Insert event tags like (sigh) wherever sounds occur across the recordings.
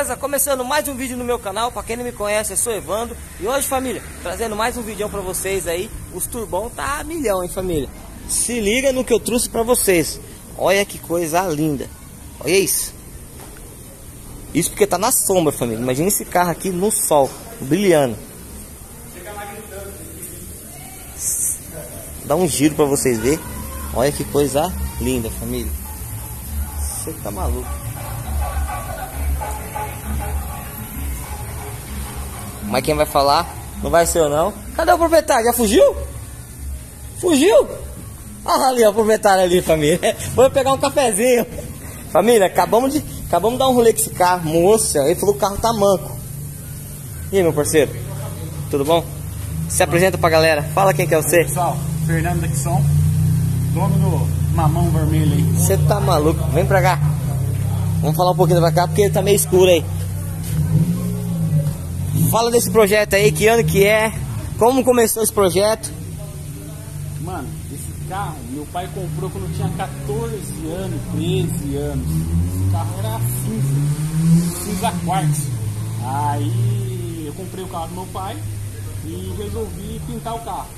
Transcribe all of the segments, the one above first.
Beleza? Começando mais um vídeo no meu canal, pra quem não me conhece, eu sou Evandro. E hoje, família, trazendo mais um vídeo pra vocês aí. Os turbão tá a milhão, hein, família? Se liga no que eu trouxe pra vocês. Olha que coisa linda. Olha isso. Isso porque tá na sombra, família. Imagina esse carro aqui no sol, brilhando. Dá um giro pra vocês verem. Olha que coisa linda, família. Você tá maluco Mas quem vai falar não vai ser eu não. Cadê o proprietário? Já fugiu? Fugiu? Ah, ali ó, o proprietário ali, família. (laughs) Vou pegar um cafezinho. Família, acabamos de, acabamos de dar um rolê com esse carro. Moça, ele falou que o carro tá manco. E aí, meu parceiro? Tudo bom? Se apresenta pra galera. Fala quem que é você. Pessoal, Fernando Dixon, dono do mamão vermelho aí. Você tá maluco? Vem pra cá. Vamos falar um pouquinho pra cá porque tá meio escuro aí. Fala desse projeto aí, que ano que é, como começou esse projeto. Mano, esse carro meu pai comprou quando eu tinha 14 anos, 13 anos. Esse carro era cinza, cinza quartzo. Aí eu comprei o carro do meu pai e resolvi pintar o carro.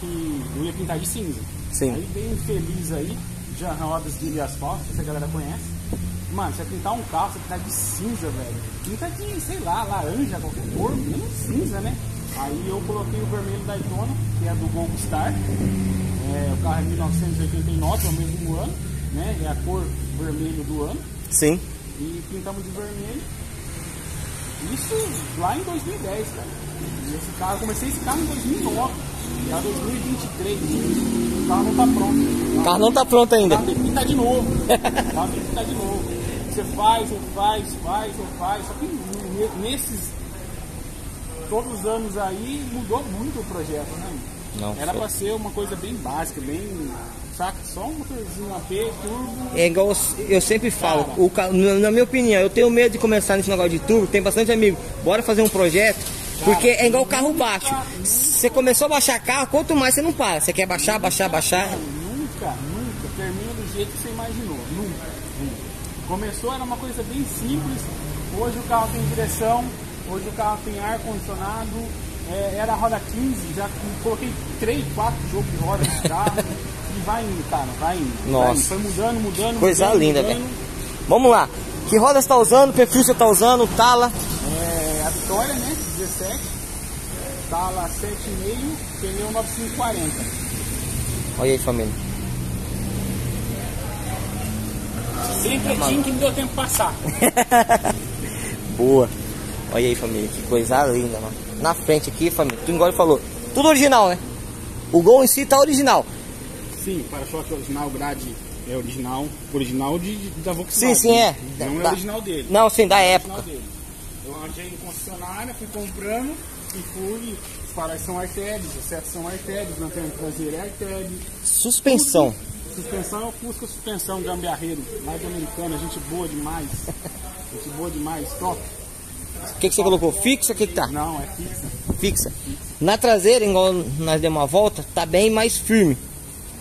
Que eu ia pintar de cinza. Sim. Aí bem feliz aí, já rodas de asfalto, se a galera conhece. Mano, você pintar um carro, você pintar de cinza, velho. Pinta de, sei lá, laranja, qualquer cor, menos cinza, né? Aí eu coloquei o vermelho da Daytona, que é do Gol Star. É, o carro é 1989, é o mesmo ano, né? É a cor vermelho do ano. Sim. E pintamos de vermelho. Isso lá em 2010, cara. E esse carro, eu comecei esse carro em 2009. Já 2023. O carro não tá pronto. O carro não tá pronto ainda. O carro tem que pintar de novo. O carro tem que pintar de novo. Você faz, você faz, faz, você faz. Só que nesses todos os anos aí mudou muito o projeto, né? Não, Era pra ser uma coisa bem básica, bem. Saca? Só um motorzinho AP, turbo. É igual eu sempre falo, o, na minha opinião, eu tenho medo de começar nesse negócio de turbo, tem bastante amigo, bora fazer um projeto, porque é igual carro baixo. Você começou a baixar carro, quanto mais você não para. Você quer baixar, baixar, baixar. Nunca, nunca termina do jeito que você imaginou. Nunca, nunca. Começou, era uma coisa bem simples. Hoje o carro tem direção, hoje o carro tem ar-condicionado. é, era a roda 15, já coloquei 3, 4 jogos de roda nesse carro. e vai indo, cara, vai indo. Nossa. Vai indo. Foi mudando, mudando. Coisa mudando, linda, velho. Vamos lá. Que roda você tá usando? Perfil você tá usando? Tala? É, a Vitória, né? 17. Tala 7,5, pneu 9540. Olha aí, família. Bem pretinho que não deu tempo passar. (laughs) Boa. Olha aí, família, que coisa linda, mano. Na frente aqui, família, tu igual ele falou. Tudo original, né? O gol em si tá original. Sim, para-choque original, grade é original, original de, de- da Sim, Volkswagen. sim, é. Não é Da- original dele. Não, sim, da é época. Eu achei em concessionária, fui comprando e fui. Os faróis são Artedes, os são Artedes, lanterna traseira é Artedes. Suspensão. Suspensão é Fusca Suspensão Gambiarreiro, lá de americana, gente boa demais. gente boa demais, top. O que, que você colocou? Fixa? O que, que tá? Não, é fixa. Fixa. Na traseira, igual nós demos uma volta, tá bem mais firme.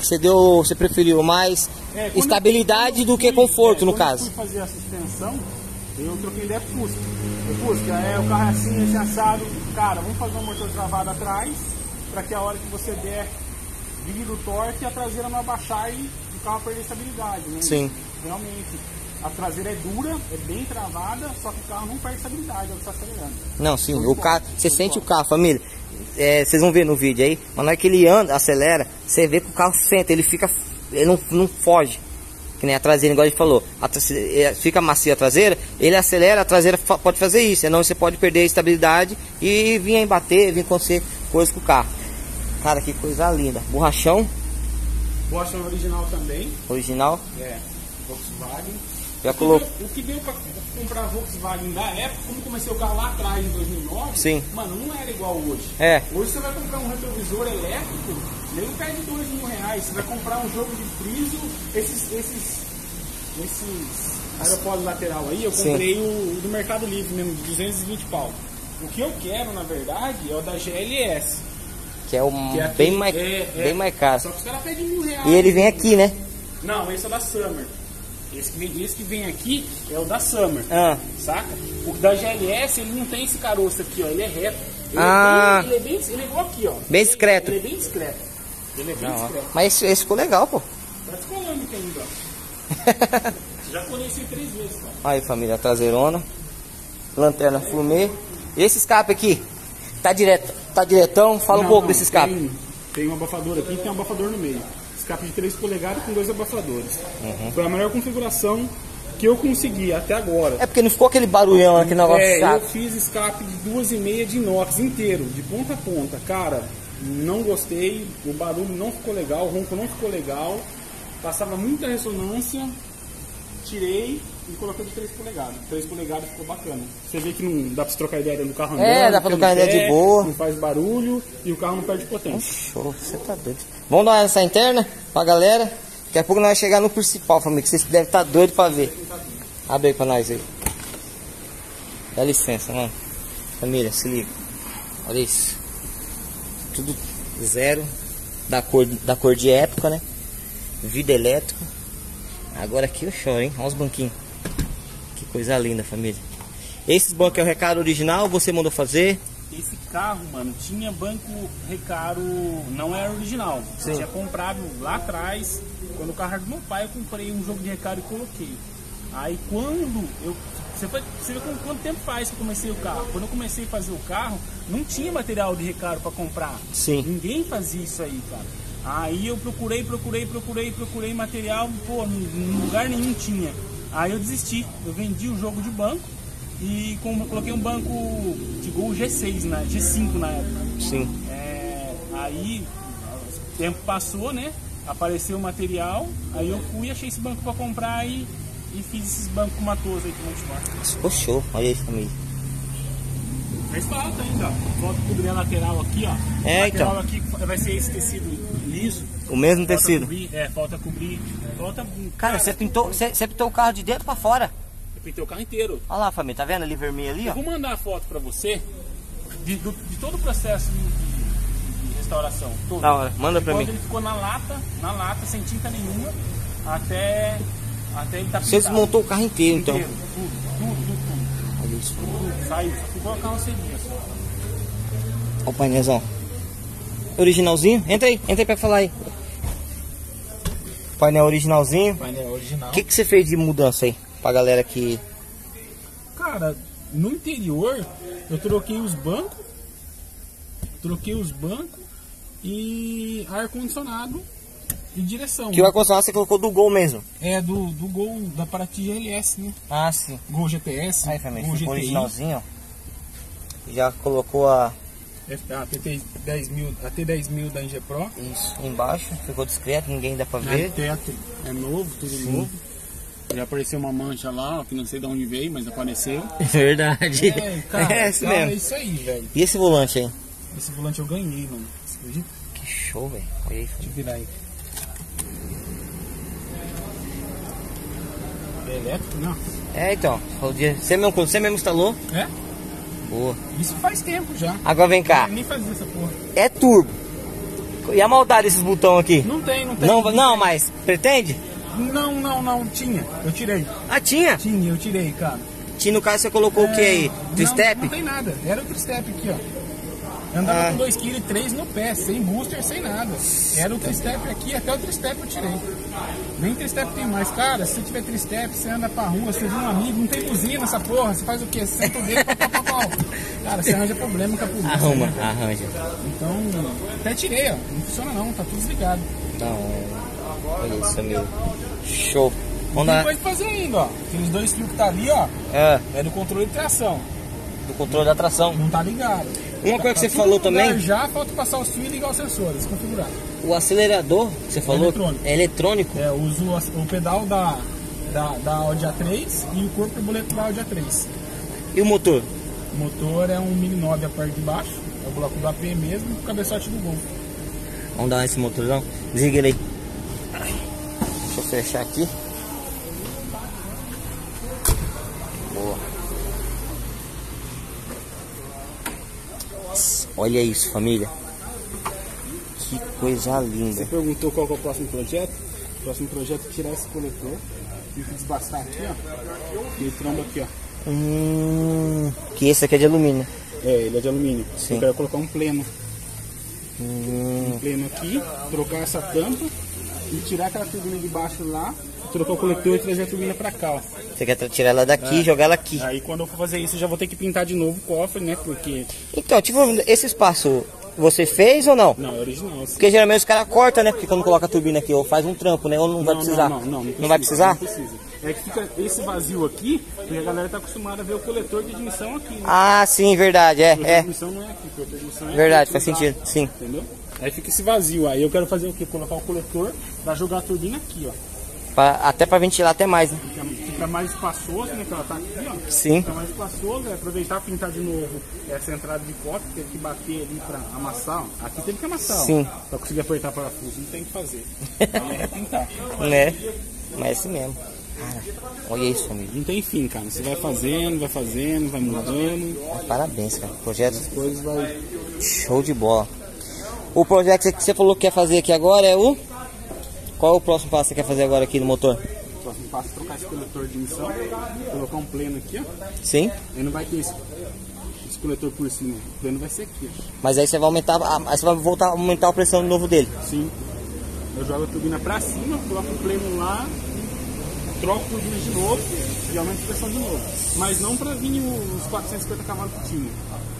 Você deu. Você preferiu mais É, estabilidade eu- do que conforto, no é, quando caso. Eu fui fazer a suspensão, eu troquei ideia pro Fusca. O Fusca, é o carro é assim, esse assado. Cara, vamos fazer um motor travado atrás, para que a hora que você der, vira o torque, a traseira não abaixar e o carro perder estabilidade, né? Sim. Realmente. A traseira é dura, é bem travada, só que o carro não perde estabilidade, ela está acelerando. Não, sim, o carro. Você sente o carro, família. É, vocês vão ver no vídeo aí, mas na hora que ele anda, acelera, você vê que o carro senta, ele fica. Ele não, não foge. Que nem a traseira, igual a gente falou. A é, fica macia a traseira, ele acelera, a traseira pode fazer isso. Senão você pode perder a estabilidade e vir aí bater, vir acontecer coisa com o carro. Cara, que coisa linda. Borrachão Boston original também, original. é Volkswagen. Já O que colocou. O que deu pra comprar Volkswagen da época, como comecei o carro lá atrás em 2009, Sim. mano, não era igual hoje. É. Hoje você vai comprar um retrovisor elétrico, nem perde dois mil reais. Você vai comprar um jogo de friso, esses, esses, esses aeropólio lateral aí, eu comprei o, o do Mercado Livre mesmo, de 220 pau. O que eu quero, na verdade, é o da GLS. Que é o Que é bem, mais, é- é- bem mais caro. Só que os caras pedem mil reais. E ele vem aqui, né? Não, esse é da Summer. Esse que, vem, esse que vem aqui é o da Summer, Ah, saca? O da GLS, ele não tem esse caroço aqui, ó, ele é reto. Ele Ah. é bem, ele é bem, ele é igual aqui, ó. Bem discreto. Ele é bem discreto. Ele é bem não, discreto. mas esse, esse ficou legal, pô. Tá descolando ainda, ó. (laughs) Já em três vezes, cara. Aí, família, traseirona. Lanterna fumê. Esse escape aqui, tá direto, tá diretão. Fala um Não, pouco não, desse escape. Tem, tem um abafador aqui e tem um abafador no meio. Escape de 3 polegadas com dois abafadores. Uhum. Foi a melhor configuração que eu consegui até agora. É porque não ficou aquele barulhão, aquele negócio É, eu fiz escape de duas e meia de inox inteiro, de ponta a ponta. Cara, não gostei, o barulho não ficou legal, o ronco não ficou legal, passava muita ressonância, tirei e coloquei de 3 polegadas. 3 polegadas ficou bacana. Você vê que não dá pra se trocar ideia dentro do carro andando. É, dá pra trocar ideia de pé, boa. Não faz barulho e o carro não perde potência. Show, você tá doido. Vamos dar uma nessa interna pra galera. Daqui a pouco nós vamos chegar no principal, família, que vocês devem estar doidos pra ver. Abre aí pra nós aí. Dá licença, mano. Família, se liga. Olha isso. Tudo zero. Da cor, da cor de época, né? Vida elétrica. Agora aqui eu choro, hein? Olha os banquinhos. Coisa linda, família. Esses bancos é o recado original, você mandou fazer. Esse carro, mano, tinha banco recaro, não era original. Sim. Tinha comprado lá atrás, quando o carro era do meu pai, eu comprei um jogo de recaro e coloquei. Aí quando eu. Você, foi, você vê quanto, tempo faz que eu comecei o carro? Quando eu comecei a fazer o carro, não tinha material de recaro para comprar. Sim. Ninguém fazia isso aí, cara. Aí eu procurei, procurei, procurei, procurei material, pô, em lugar nenhum tinha. Aí eu desisti, eu vendi o jogo de banco e com- coloquei um banco de Gol G6, na, G5 na época. Sim. É, aí o tempo passou, né? Apareceu o material, aí eu fui, achei esse banco pra comprar e, e fiz esses bancos matosos aí que vão te Ficou show. Olha aí, família. Mas falta ainda, ó. Falta cobrir a lateral aqui, ó. É, lateral então. aqui vai ser esse tecido liso. O mesmo Falta tecido. Cobrir, é, falta cobrir. Falta. Cara, você pintou, você, você pintou o carro de dentro pra fora. Eu pintei o carro inteiro. Olha lá, família, tá vendo ali vermelho ali, Eu ó? vou mandar a foto pra você de, do- de todo o processo de, de- restauração. Todo. Da hora, manda De pra mim. ele ficou na lata, na lata, sem tinta nenhuma, até, até ele tá Você pintado. desmontou o carro inteiro, então. Inteiro, tudo, tudo, tudo, tudo. Olha isso. tudo. Saiu, só ficou a carroceria só. Olha o painelzão. Originalzinho? Entra aí, entra aí pra falar aí. Painel originalzinho. Painel original. O que, que você fez de mudança aí? Pra galera que. Cara, no interior eu troquei os bancos, troquei os bancos e ar-condicionado e direção. Que o ar-condicionado você colocou do Gol mesmo. É do, do Gol da Paraty GLS, né? Ah, sim. Gol GTS, Aí, família, Gol GTI, originalzinho, ó. Já colocou a. a TT 10 mil, a T10 mil da Inge Pro. Isso embaixo, ficou discreto, ninguém dá pra O ver. teto é novo, tudo novo. Já apareceu uma mancha lá, que não sei de onde veio, mas apareceu. (laughs) Verdade. É, cara, (laughs) é isso cara, é isso aí, velho. E esse volante aí? Esse volante eu ganhei, mano. Você acredita? Que show, velho. Olha aí, Deixa eu virar aí. É elétrico, não? É, então. Você mesmo, você mesmo instalou? É? Boa. Isso faz tempo já. Agora vem cá. Nem fazia essa porra. É turbo. E a maldade desses botões aqui? Não tem, não tem. Não, não, mas pretende? Não, não, não. Tinha. Eu tirei. Ah, tinha? Tinha, eu tirei, cara. Tinha no caso você colocou o que aí? É, Não, Tristep? Não, tem nada. Era o tristep aqui, ó. Andava Ah. com 2,3 kg no pé, sem booster, sem nada. Era o tristep aqui, até o tristep eu tirei. Nem tristep tem mais. Cara, se tiver tristep, você anda pra rua, você vê um amigo, não tem buzina essa porra, você faz o quê? Você senta o dedo, pau, pau, pau, pau. Cara, você arranja problema com a polícia. Arruma, né, arranja. Então, até tirei, ó. Não funciona não, tá tudo desligado. Não, olha isso, meu. Show. Vamos coisa pra fazer ainda, ó. Aqueles dois fios que tá ali, ó, É, é do controle de tração. do controle da tração. Não tá ligado. Uma coisa que você falou também, Já falta passar os fios e ligar os sensores, configurar. o acelerador que você falou eletrônico. é eletrônico. É, eu uso o pedal da, da, da Audi A3 e o corpo borboleta da Audi A3. E o motor? O motor é um Mini 9 a parte de baixo, é o bloco do AP mesmo, com o cabeçote do Gol. Vamos dar esse motorzão? Desliga ele aí. Deixa eu fechar aqui. Olha isso, família. Que coisa linda. Você perguntou qual é o próximo projeto? O próximo projeto é tirar esse coletor que desbastar aqui, ó. E o trombo aqui, ó. Hum, que esse aqui é de alumínio. É, ele é de alumínio. Sim. Eu quero colocar um pleno. Hum, Um pleno aqui, trocar essa tampa e tirar aquela turbina de baixo lá, trocar o coletor e trazer a turbina pra cá, ó. você quer tirar ela daqui e jogar ela aqui. Aí quando eu for fazer isso, eu já vou ter que pintar de novo o cofre, né? Porque. Então, tipo, esse espaço você fez ou não? Não, é original. assim. Porque geralmente os caras cortam, né? Porque quando coloca a turbina aqui, ou faz um trampo, né? Ou não, vai precisar. Não, não, não, vai precisar? Não precisa. É que fica esse vazio aqui, porque a galera tá acostumada a ver o coletor de admissão aqui, né? Ah, sim, verdade, é, O coletor de é. admissão não é aqui, o coletor de admissão é Verdade, aqui, faz tá? sentido, sim. Entendeu? Aí fica esse vazio. Aí eu quero fazer o quê? Colocar o coletor pra jogar a turbina aqui, ó. Pra- até pra ventilar até mais, né? Fica, fica mais espaçoso, né? Que ela tá aqui, ó. Sim. Fica mais espaçoso, é aproveitar pintar de novo essa entrada de copo, teve que bater ali pra amassar. ó. Aqui teve que amassar, ó. Sim. Pra conseguir apertar o parafuso, não tem o que fazer. Aí (laughs) é repintar. Né? Mas é assim mesmo. Cara, olha isso, amigo. Não tem fim, cara. Você vai fazendo, vai fazendo, vai mudando, Mas Parabéns, cara. Projeto as coisas vai. show de bola. O projeto que você falou que quer fazer aqui agora é o. Qual é o próximo passo que você quer fazer agora aqui no motor? O próximo passo é trocar esse coletor de emissão, colocar um pleno aqui, ó. Sim? Aí não vai ter esse, esse coletor por cima. O pleno vai ser aqui, ó. Mas aí você vai aumentar. a- você vai voltar a aumentar a pressão de novo dele. Sim. Eu jogo a turbina pra cima, coloco o pleno lá, troco a turbina de novo e aumento a pressão de novo. Mas não pra vir os 450 cavalos que tinha.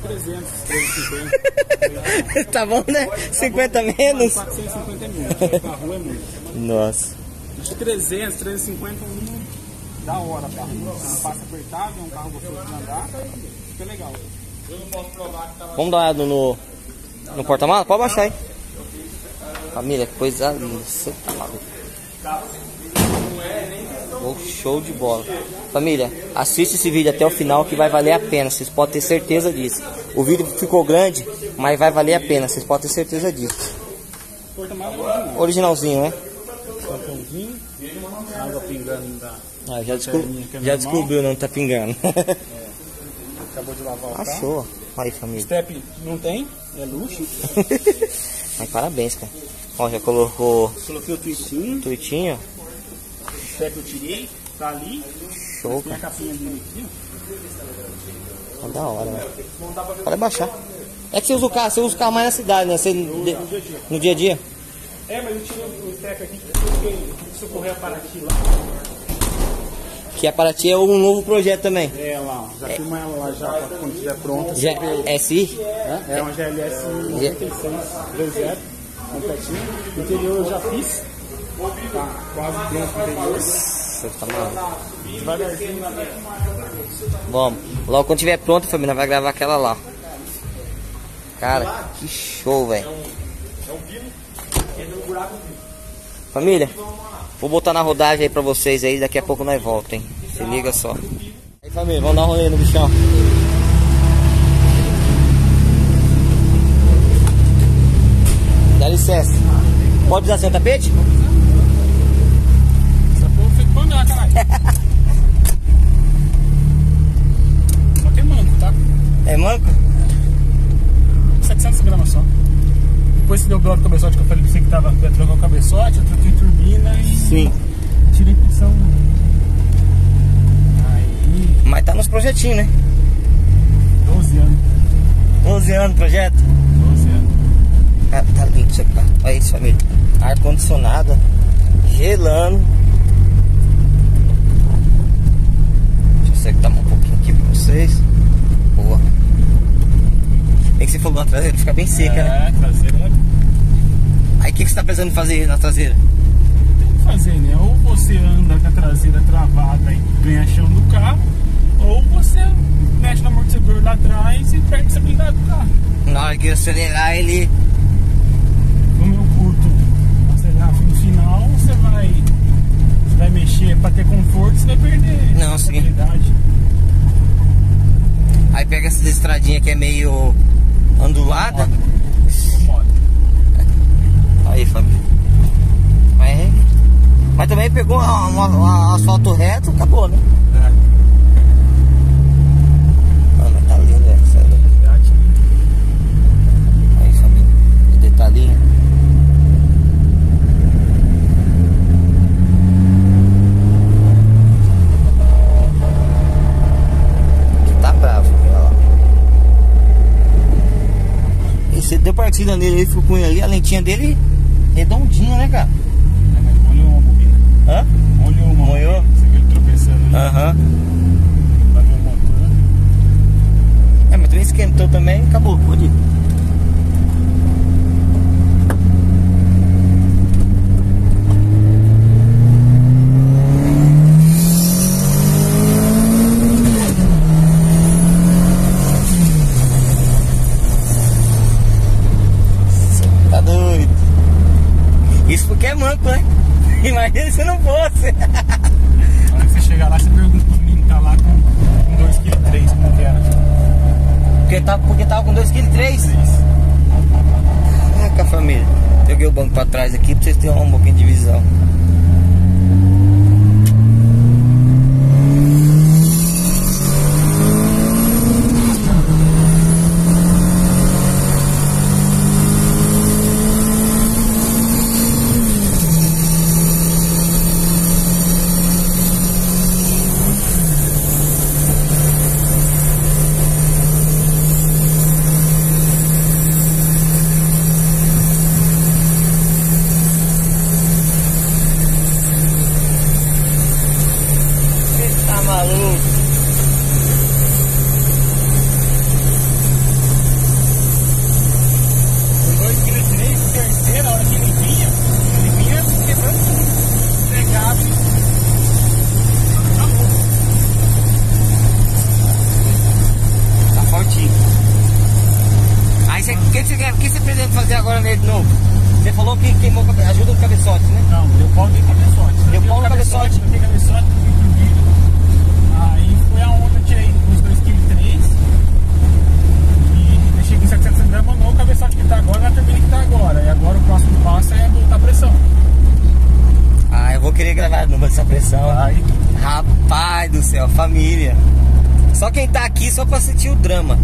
300, 350. tá bom, né? 50 menos. 450 é muito. Pra rua é muito. Nossa. Acho que 300, 350 um da hora pra rua. Você não passa apertado, é um carro gostoso de andar. Fica legal. Vamos dar uma olhada no, no porta-malas? Pode baixar aí. Família, coisa linda. Você tá maluco. Oh, show de bola. Família, assiste esse vídeo até o final que vai valer a pena. Vocês podem ter certeza disso. O vídeo ficou grande, mas vai valer a pena. Vocês podem ter certeza disso. É. Originalzinho, né? Tampãozinho, água pingando da. Ah, já, desco- Lanterninha que é já descobriu, não tá pingando. Acabou de lavar o carro. Achou. Aí, família. Step não tem, é luxo. (laughs) Mas parabéns, cara. Ó, já colocou Coloquei o tweetinho, tuitinho. O step eu tirei, tá ali. Show, Tem a capinha dele aqui, ó. Da hora, né? Pode baixar. É que você usa o carro, você usa o carro mais na cidade, né? Você, no dia a dia. É, mas eu tirei o step aqui porque socorrer a Paraty lá. Que a Paraty é um novo projeto também. É lá, já filma ela lá já quando estiver pronta. Já, SI? É, é uma GLS 96 2.0, completinho. O interior eu já fiz. Tá quase o interior. Você tá maluco. Devagarzinho. Vamos. Logo quando tiver pronto, família, vai gravar aquela lá. Cara, que show, velho. Família, vou botar na rodagem aí pra vocês aí, daqui a pouco nós volta, hein? Se liga só. Aí família, vamos dar um rolê no bichão. Dá licença. Pode usar seu tapete? Só que é manco, tá? É manco? 700 gramas só. Depois que deu o cabeçote que eu falei pra você que tava trocar o cabeçote, eu troquei turbina e Sim. tirei pressão. Aí, Mas tá nos projetinhos, né? 12 anos. 11 anos projeto. 12 anos. Cara, tá lindo isso aqui, cara. Olha isso, família. Ar-condicionado, gelando. Deixa eu acertar um pouquinho aqui pra vocês. Boa. Bem que você falou na traseira, fica bem seca, né? É, traseira é Aí o que, que você tá pensando em fazer na traseira? tem que fazer, né? Ou você anda com a traseira travada e ganha chão do carro, ou você mexe no amortecedor lá atrás e perde essa blindade do carro. Na hora que acelerar, ele. Como eu curto acelerar no final, você vai, você vai mexer para ter conforto, você vai perder Não, a sim. estabilidade. Aí pega essas estradinhas que é meio Incomoda. Aí, família. Mas, mas também pegou um asfalto reto, acabou, né? Ah, mas tá lindo, velho. sério. Aí, família. O detalhinho. partida nele, ele ficou com ele ali, a lentinha dele redondinha, né, cara? É, mas molhou uma bobina. Hã? Molhou uma. Molhou? Você viu ele tropeçando ali. Aham. Pra ver o motor. É, mas também esquentou também, acabou, pode ir. Tá doido. Isso porque é manco, né? Imagina se não fosse. Na hora que você chegar lá, você pergunta pro menino que tá lá com, com 2,3 kg, como que era. Porque tava, porque tava com 2,3 kg. 3. Caraca, família. Peguei o banco pra trás aqui pra vocês terem um pouquinho de visão. Você tá maluco? Com 2,3 kg, terceira, a hora que ele vinha, ele vinha quebrando tudo. Pegava e. Acabou. Tá fortinho. Aí você, o que, que você quer? O que você pretende fazer agora nele de novo? Você falou que queimou o cabe- ajuda o cabeçote, né? Não, deu pau de cabeçote. Deu pau no cabeçote. Deu cabeçote, fui pro vídeo. Aí foi aonde eu tirei os 2,3 kg. E deixei com 700 gramas no cabeçote que tá agora na turbina que tá agora. E agora o próximo passo é voltar a pressão. Ah, eu vou querer gravar de novo essa pressão. Aí, Rapaz do céu, família. Só quem tá aqui só pra sentir o drama.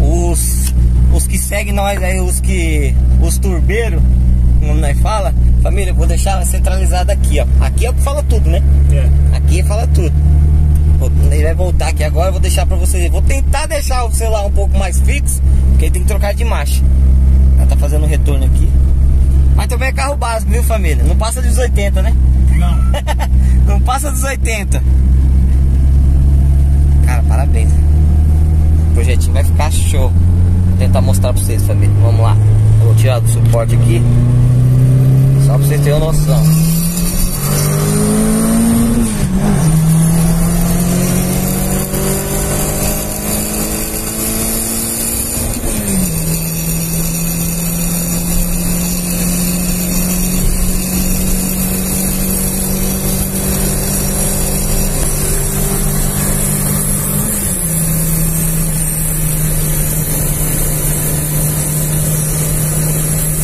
Os, os que seguem nós aí, os que. Os turbeiros, como nós fala, família, vou deixar centralizado aqui, ó. Aqui é o que fala tudo, né? é. Aqui fala tudo. Ele vai voltar aqui agora, eu vou deixar pra vocês. Vou tentar deixar o celular um pouco mais fixo, porque ele tem que trocar de marcha. Ela tá fazendo um retorno aqui. Mas básico, viu família? Não passa dos 80, né? Não. (laughs) Não passa dos 80. Cara, parabéns. O projetinho vai ficar show. Vou tentar mostrar pra vocês, família. Vamos lá. Eu vou tirar do suporte aqui. Só pra vocês terem uma noção.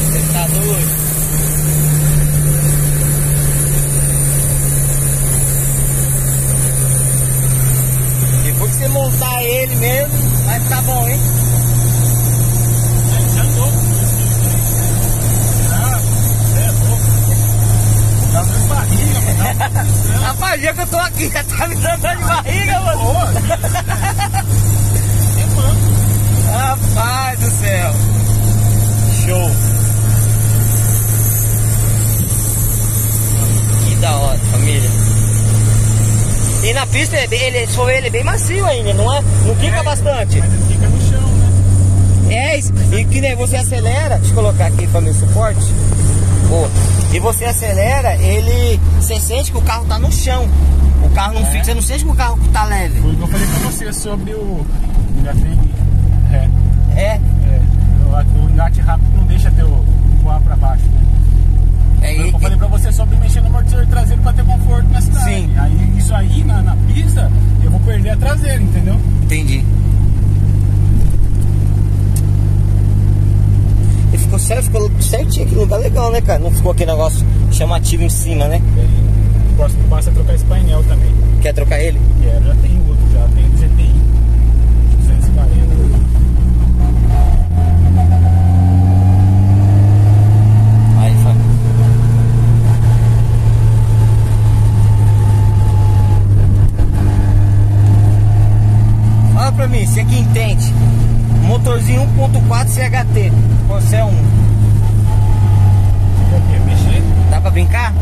Você tá doido? Depois que você montar ele mesmo, vai ficar bom, hein? Já andou. Ah, você é louco. Dá dor de barriga, mano. Rapaz, já que eu tô aqui, já tá me dando dor de barriga, mano. Boa. É mano. Rapaz do céu. Show. Que da hora, família. E na pista, ele, ele, se for ele, é bem macio ainda, não é? Não fica É, bastante. Mas ele fica no chão, né? É isso. E que nem você acelera, deixa eu colocar aqui para meu suporte. Boa. E você acelera, ele. Você sente que o carro tá no chão. O carro não É. fica, você não sente que o carro tá leve. Foi o que eu falei pra você sobre o engate. É, É. é. O, o engate rápido não deixa teu voar pra baixo. Né? É, o e- eu falei pra você sobre mexer no amortecedor traseiro pra ter conforto na cidade. Sim. Aí isso aí na, na pista, eu vou perder a traseira, entendeu? Entendi. E ficou certo, ficou certinho aqui, lugar legal, né, cara? Não ficou aquele negócio chamativo em cima, né? O próximo passo é trocar esse painel também. Quer trocar ele? E é, já tem outro, já tem do GTI 240. Aí, família. você que entende. Motorzinho 1.4 CHT, Corcel 1. Quer o quê? Mexer? Dá pra brincar?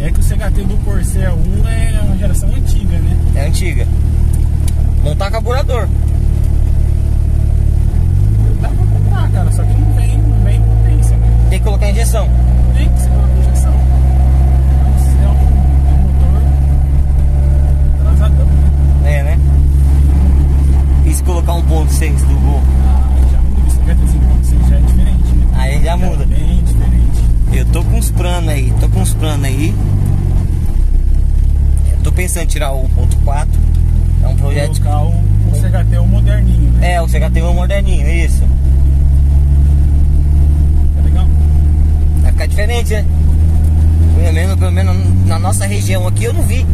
É que o CHT do Corsair 1 é uma geração antiga, né? É antiga. Montar carburador. Dá pra comprar, cara, só que não vem, não vem potência, né? Tem que colocar injeção. Tem que ser uma injeção. É um, é um motor atrasadão, né? É, né? E se colocar 1.6 do Gol? Ah, já muda, esse CHT 5.6 já é diferente, né? Aí já muda. É bem diferente. Eu tô com uns planos aí, tô com uns planos aí. Eu tô pensando em tirar o 1.4. É um projeto. Colocar o, o CHT o moderninho, né? É, o CHT é um moderninho, isso. Tá legal? Vai ficar diferente, né? Pelo menos, pelo menos na nossa região aqui eu não vi.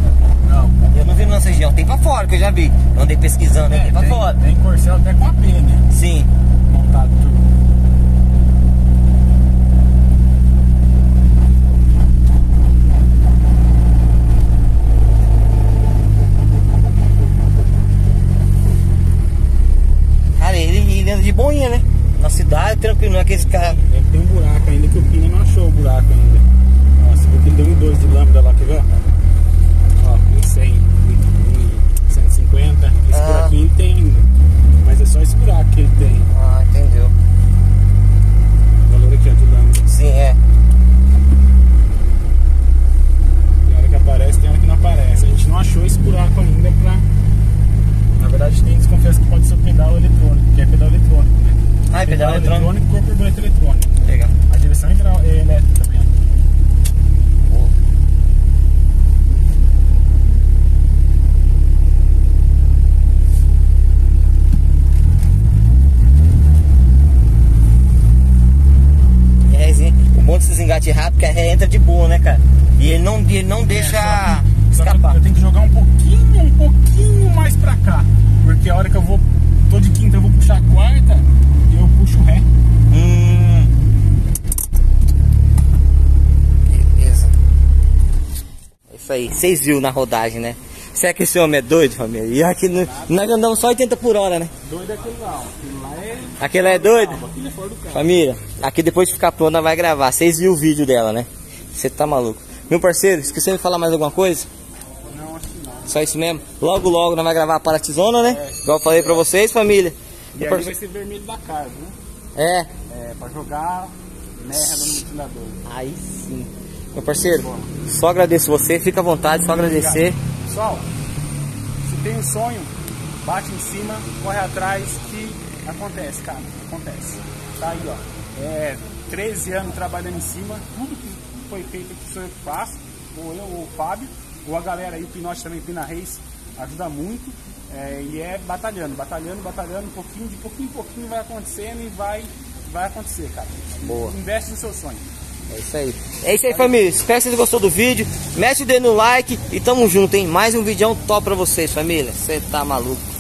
Não. Eu não vi na nossa região. Tem pra fora que eu já vi. Andei pesquisando, né? tem pra fora. Tem Corcel até com AP, né? Sim. Montado tudo. Cara, ele, ele anda de boinha, né? Na cidade, tranquilo, não é aquele cara. É que tem um buraco ainda que o Pina não achou o buraco ainda. Ó, você viu que ele deu um 2 de lambda lá, quer ver? Ó, um 100, um 150. Esse Ah. buraquinho tem ainda. Mas é só esse buraco que ele tem. Ah, entendeu. O valor aqui ó, de lambda. Sim, é. Tem hora que aparece, tem hora que não aparece. A gente não achou esse buraco ainda pra. Na verdade tem desconfiança que pode ser o pedal eletrônico, que é pedal eletrônico, né? Ah, é pedal eletrônico. corpo borboleta eletrônico. Legal. A direção é é elétrica também. ó. E a resinha, o engates rápido que a ré entra de boa, né, cara? E ele não, ele não deixa É, só que- só que escapar. Eu tenho que jogar um pouquinho, um pouquinho mais pra cá. Porque a hora que eu vou. Tô de quinta, eu vou puxar a quarta, eu puxo ré. Hum. Beleza. É isso aí. Vocês viram na rodagem, né? Será que esse homem é doido, família? E aqui no, nós andamos só 80 por hora, né? Doido é aquele lá. Aquele lá é. Aquele é doido? Aquele é fora do carro. Família, aqui depois de ficar pronto, nós vai gravar. Vocês viram o vídeo dela, né? Você tá maluco. Meu parceiro, esqueceu de falar mais alguma coisa? Não, acho que não. Só isso mesmo? Logo, logo nós vai gravar a Paratizona, né? É. Igual eu falei pra vocês, família. E aí vai ser vermelho da cara, viu? É, É, pra jogar merda no ventilador. aí sim. Meu parceiro, só agradeço você, fica à vontade, só agradecer. Pessoal, se tem um sonho, bate em cima, corre atrás que acontece, cara. Acontece. Tá aí, ó. É 13 anos trabalhando em cima, tudo que foi feito aqui sou eu que faço, ou eu ou o Fábio, ou a galera aí, o Pinote também, Pina Reis, ajuda muito. É, e é batalhando, batalhando, batalhando, um pouquinho, de pouquinho em pouquinho vai acontecendo e vai, vai acontecer, cara. Boa. Investe no seu sonho. É isso aí. É isso aí, família. Espero que vocês gostou do vídeo. Mete o dedo no like e tamo junto, hein? Mais um vídeo top pra vocês, família. Você tá maluco.